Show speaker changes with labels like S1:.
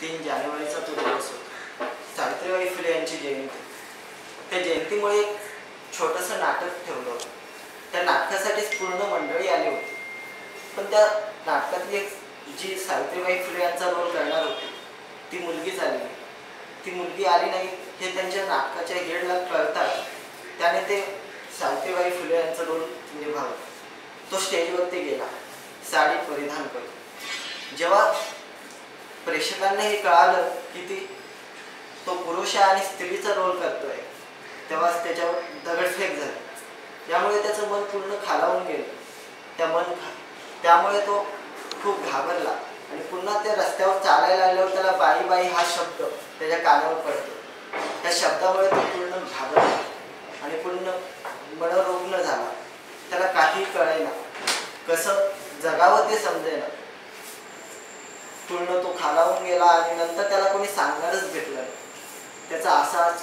S1: तीन जानेवारीचा तो दिवस होता. सावित्रीबाई फुले यांची जयंती. त्या जयंतीमुळे एक छोटंसं नाटक ठेवलं होतं. त्या नाटकासाठीच पूर्ण मंडळी आली होती. पण त्या नाटकातली एक जी सावित्रीबाई फुले यांचा रोल करणार होती ती मुलगीच आली नाही. ती मुलगी आली नाही हे त्यांच्या नाटकाच्या हेडला कळतात त्याने ते सावित्रीबाई फुले यांचा रोल निभावला. तो स्टेजवरती गेला साडी परिधान करून. जेव्हा प्रेक्षकांना हे कळालं की ती तो पुरुष आहे आणि स्त्रीचा रोल करतोय. तेव्हाच त्याच्यावर दगडफेक झाली. त्यामुळे त्याचं मन पूर्ण खालावून गेलं. त्या मन खा त्यामुळे तो खूप घाबरला. आणि पुन्हा त्या रस्त्यावर चालायला लागल्यावर त्याला बाई बाई हा शब्द त्याच्या कानावर पडतो. त्या शब्दामुळे तो पूर्ण घाबरला. आणि पूर्ण मनोरुग्ण झाला. त्याला काही कळेना. कसं जगावं ते समजेना. पूर्ण तो खालावून गेला आणि नंतर त्याला कोणी सांगणारच भेटलं त्याचा असाच